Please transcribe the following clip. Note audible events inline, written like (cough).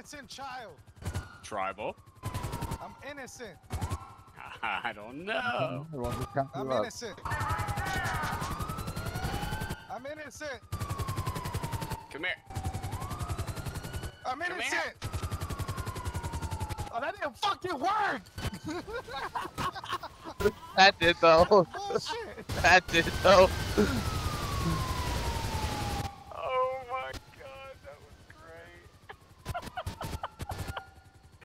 innocent child. Tribal. I'm innocent. (laughs) I don't know. I'm innocent. I'm innocent. Come here. I'm innocent. here. innocent. Oh, that didn't fucking work. (laughs) That did though. Bullshit. that did though.